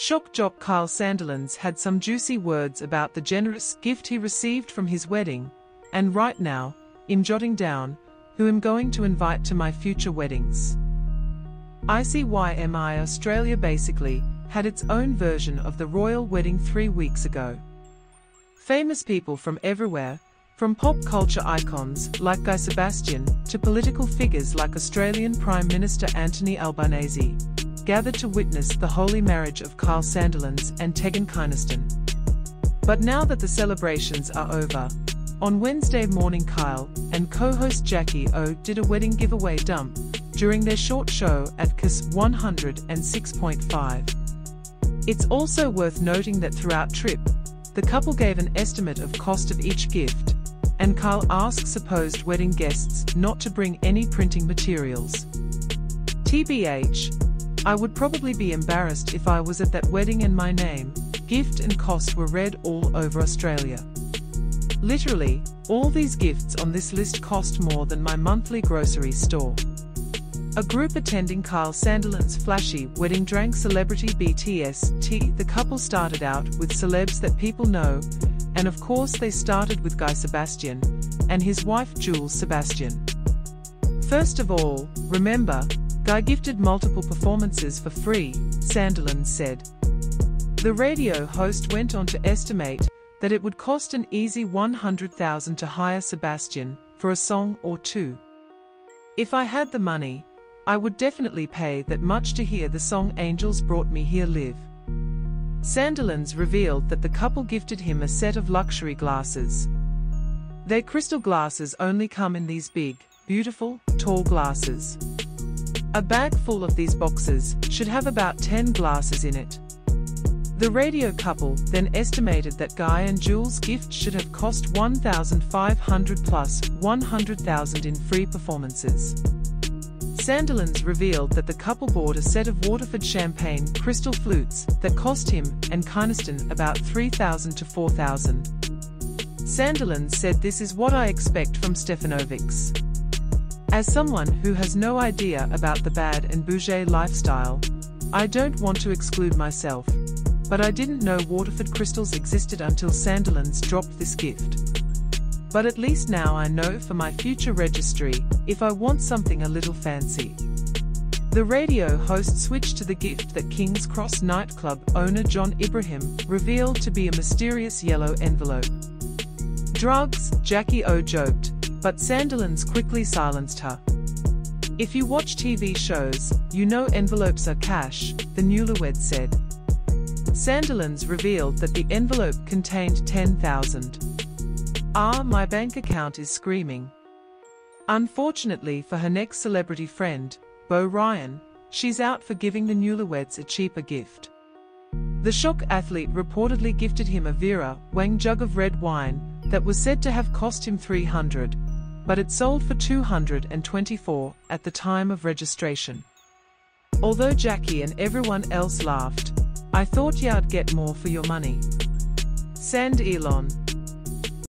Shock jock Kyle Sandilands had some juicy words about the generous gift he received from his wedding, and right now, I'm jotting down, who I'm going to invite to my future weddings. ICYMI Australia basically had its own version of the royal wedding three weeks ago. Famous people from everywhere, from pop culture icons like Guy Sebastian to political figures like Australian Prime Minister Anthony Albanese, gathered to witness the holy marriage of Kyle Sandilands and Tegan Kynaston. But now that the celebrations are over, on Wednesday morning Kyle and co-host Jackie O did a wedding giveaway dump during their short show at KIIS 106.5. It's also worth noting that throughout trip, the couple gave an estimate of cost of each gift, and Kyle asked supposed wedding guests not to bring any printing materials. TBH, I would probably be embarrassed if I was at that wedding and my name, gift and cost were read all over Australia. Literally, all these gifts on this list cost more than my monthly grocery store. A group attending Kyle Sandilands' flashy wedding drank celebrity BTS tea. The couple started out with celebs that people know, and of course they started with Guy Sebastian and his wife Jules Sebastian. First of all, remember, Guy gifted multiple performances for free, Sandilands said. The radio host went on to estimate that it would cost an easy 100,000 to hire Sebastian for a song or two. If I had the money, I would definitely pay that much to hear the song Angels Brought Me Here live. Sandilands revealed that the couple gifted him a set of luxury glasses. Their crystal glasses only come in these big, beautiful, tall glasses. A bag full of these boxes should have about 10 glasses in it. The radio couple then estimated that Guy and Jules' gift should have cost 1,500 plus 100,000 in free performances. Sandilands revealed that the couple bought a set of Waterford champagne crystal flutes that cost him and Kynaston about 3,000 to 4,000. Sandilands said this is what I expect from Stefanovics. As someone who has no idea about the bad and bougie lifestyle, I don't want to exclude myself, but I didn't know Waterford crystals existed until Sandilands dropped this gift. But at least now I know for my future registry, if I want something a little fancy. The radio host switched to the gift that King's Cross nightclub owner John Ibrahim revealed to be a mysterious yellow envelope. Drugs, Jackie O joked, but Sandilands quickly silenced her. If you watch TV shows, you know envelopes are cash, the newlywed said. Sandilands revealed that the envelope contained 10,000. Ah, my bank account is screaming. Unfortunately for her next celebrity friend, Beau Ryan, she's out for giving the newlyweds a cheaper gift. The shock athlete reportedly gifted him a Vera Wang jug of red wine that was said to have cost him 300, but it sold for 224 at the time of registration. Although Jackie and everyone else laughed, I thought you'd get more for your money. Sandilands.